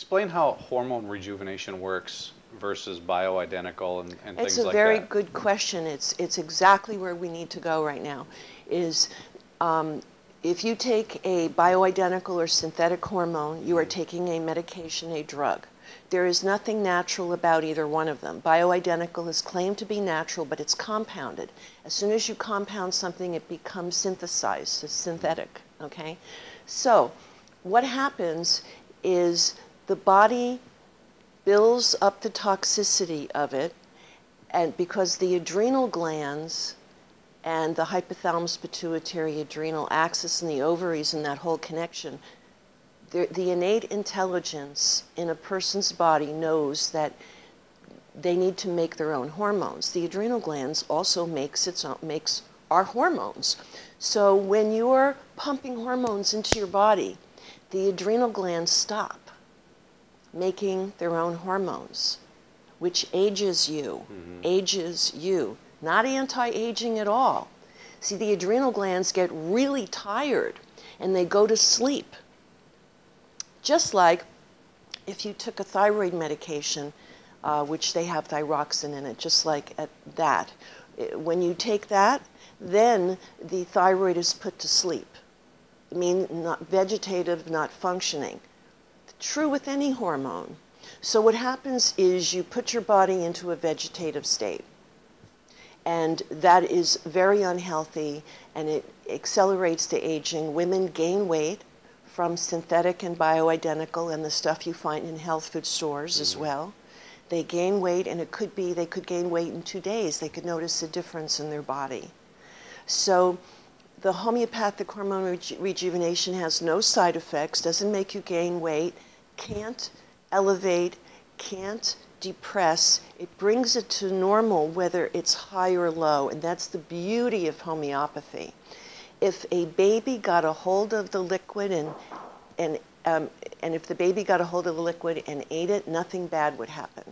Explain how hormone rejuvenation works versus bioidentical and, and things like that. It's a very good question. It's, it's exactly where we need to go right now. Is um, if you take a bioidentical or synthetic hormone, you are taking a medication, a drug. There is nothing natural about either one of them. Bioidentical is claimed to be natural, but it's compounded. As soon as you compound something, it becomes synthesized, it's synthetic, okay? So what happens is the body builds up the toxicity of it, and because the adrenal glands and the hypothalamus pituitary adrenal axis and the ovaries and that whole connection, the, the innate intelligence in a person's body knows that they need to make their own hormones. The adrenal glands also makes its own, makes our hormones. So when you're pumping hormones into your body, the adrenal glands stop making their own hormones, which ages you, ages you, not anti-aging at all. See, the adrenal glands get really tired and they go to sleep. Just like if you took a thyroid medication, uh, which they have thyroxine in it, just like at that. When you take that, then the thyroid is put to sleep. I mean, not vegetative, not functioning. True with any hormone. So what happens is you put your body into a vegetative state. And that is very unhealthy and it accelerates the aging. Women gain weight from synthetic and bioidentical and the stuff you find in health food stores as mm-hmm. well. They gain weight and it could be they could gain weight in two days. They could notice a difference in their body. So the homeopathic hormone reju- rejuvenation has no side effects, doesn't make you gain weight, can't elevate, can't depress. It brings it to normal whether it's high or low, and that's the beauty of homeopathy. If a baby got a hold of the liquid and and um, and if the baby got a hold of the liquid and ate it, nothing bad would happen.